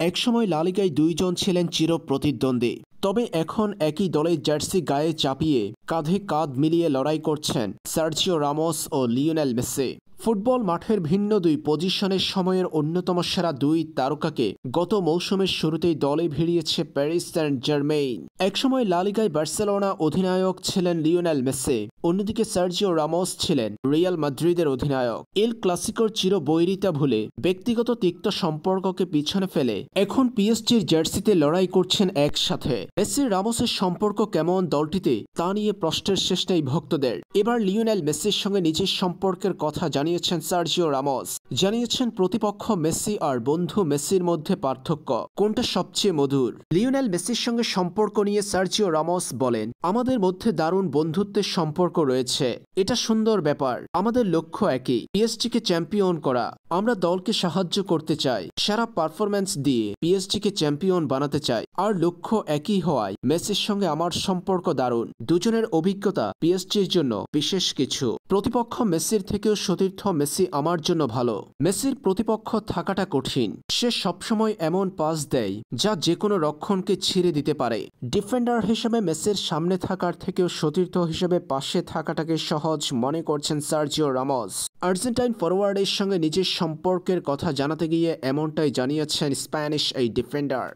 একসময় লালিগায় দুইজন ছিলেন চির প্রতিদ্বন্দ্বী তবে এখন একই দলের জার্সি গায়ে চাপিয়ে কাঁধে কাঁধ মিলিয়ে লড়াই করছেন সার্জিও রামোস ও লিওনেল মেসি। ফুটবল মাঠের ভিন্ন দুই পজিশনের সময়ের অন্যতম সেরা দুই তারকাকে গত মৌসুমের শুরুতেই দলে ভিড়িয়েছে প্যারিস স্যান্ট জার্মেইন একসময় লালিগায় বার্সেলোনা অধিনায়ক ছিলেন লিওনেল মেসে, অন্যদিকে সার্জিও রামোস ছিলেন রিয়াল মাদ্রিদের অধিনায়ক। এল ক্লাসিকোর চির বৈরিতা ভুলে ব্যক্তিগত তিক্ত সম্পর্ককে পিছনে ফেলে এখন পিএসজির জার্সিতে লড়াই করছেন একসাথে। মেসি রামোসের সম্পর্ক কেমন দলটিতে তা নিয়ে প্রশ্নের শেষ নেই ভক্তদের। এবার লিওনেল মেসির সঙ্গে নিজের সম্পর্কের কথা জানিয়েছেন সার্জিও রামোস। জানিয়েছেন প্রতিপক্ষ মেসি আর বন্ধু মেসির মধ্যে পার্থক্য। কোনটা সবচেয়ে মধুর? লিওনেল মেসির সঙ্গে সম্পর্ক নিয়ে সার্জিও রামোস বলেন, আমাদের মধ্যে দারুণ বন্ধুত্বের সম্পর্ক রয়েছে। এটা সুন্দর ব্যাপার। আমাদের লক্ষ্য একই। পিএসজিকে চ্যাম্পিয়ন করা। আমরা দলকে সাহায্য করতে চাই। সারা পারফরম্যান্স দিয়ে পিএসজিকে চ্যাম্পিয়ন বানাতে চাই। আর লক্ষ্য একই হওয়ায় মেসির সঙ্গে আমার সম্পর্ক দারুণ। দুজনের অভিজ্ঞতা পিএসজির জন্য বিশেষ কিছু। প্রতিপক্ষ মেসির থেকেও সতীর্থ মেসি আমার জন্য ভালো। মেসির প্রতিপক্ষ থাকাটা কঠিন। সে সবসময় এমন পাস দেয় যা যে কোনো রক্ষণকে ছিঁড়ে দিতে পারে। ডিফেন্ডার হিসেবে মেসির সামনে থাকার থেকেও সতীর্থ হিসেবে পাশে থাকাটাকে সহজ মনে করছেন সার্জিও রামস। আর্জেন্টাইন ফরওয়ার্ডের সঙ্গে নিজের সম্পর্কের কথা জানাতে গিয়ে এমনটাই জানিয়েছেন স্প্যানিশ এই ডিফেন্ডার।